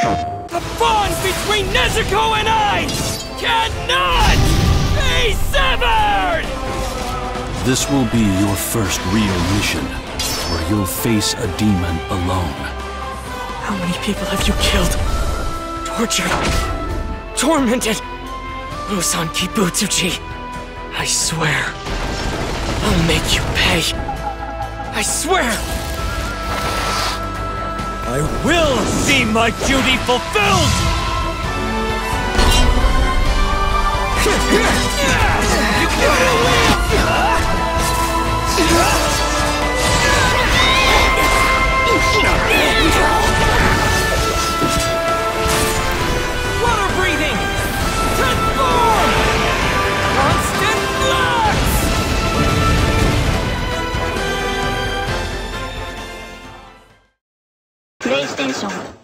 The bond between Nezuko and I cannot be severed! This will be your first real mission, where you'll face a demon alone. How many people have you killed? Tortured? Tormented? Muzan Kibutsuji, I swear, I'll make you pay. I swear! I will see my duty fulfilled! PlayStation